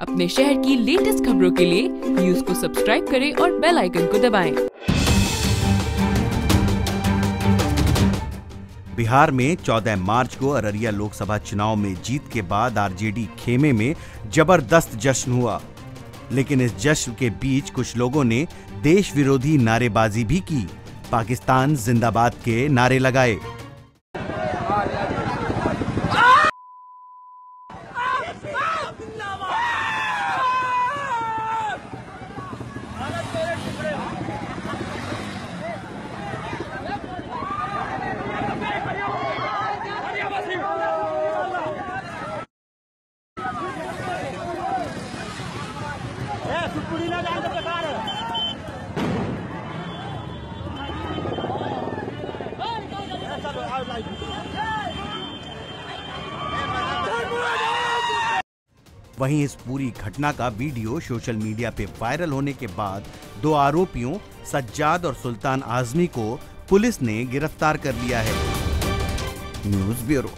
अपने शहर की लेटेस्ट खबरों के लिए न्यूज़ को सब्सक्राइब करें और बेल आइकन को दबाएँ। बिहार में 14 मार्च को अररिया लोकसभा चुनाव में जीत के बाद आरजेडी खेमे में ज़बरदस्त जश्न हुआ। लेकिन इस जश्न के बीच कुछ लोगों ने देश विरोधी नारेबाजी भी की। पाकिस्तान जिंदाबाद के नारे लगाए। वहीं इस पूरी घटना का वीडियो सोशल मीडिया पे वायरल होने के बाद दो आरोपियों, सज्जाद और सुल्तान आजमी को पुलिस ने गिरफ़्तार कर लिया है। News bureau.